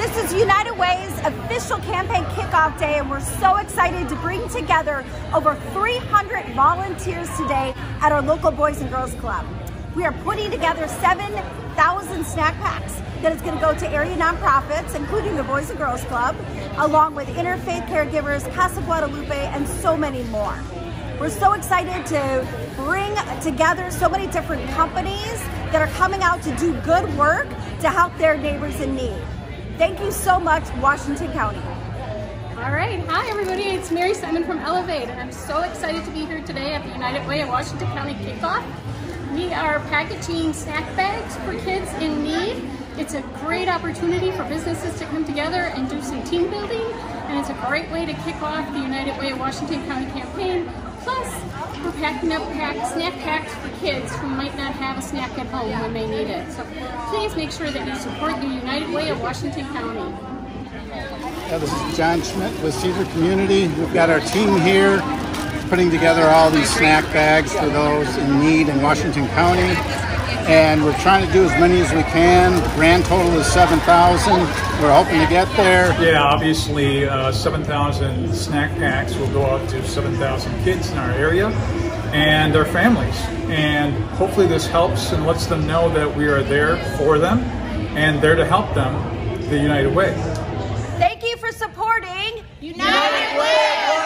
This is United Way's official campaign kickoff day, and we're so excited to bring together over 300 volunteers today at our local Boys and Girls Club. We are putting together 7,000 snack packs that is going to go to area nonprofits, including the Boys and Girls Club, along with Interfaith Caregivers, Casa Guadalupe, and so many more. We're so excited to bring together so many different companies that are coming out to do good work to help their neighbors in need. Thank you so much, Washington County. All right, hi everybody, it's Mary Simon from Elevate, and I'm so excited to be here today at the United Way of Washington County kickoff. We are packaging snack bags for kids in need. It's a great opportunity for businesses to come together and do some team building, and it's a great way to kick off the United Way of Washington County campaign Plus, we're packing up pack, snack packs for kids who might not have a snack at home when they need it. So please make sure that you support the United Way of Washington County. Yeah, this is John Schmidt with Cedar Community. We've got our team here putting together all these snack bags for those in need in Washington County. And we're trying to do as many as we can. The grand total is 7,000. We're hoping to get there. Yeah, obviously, uh, 7,000 snack packs will go out to 7,000 kids in our area and their families. And hopefully, this helps and lets them know that we are there for them and there to help them the United Way. Thank you for supporting United.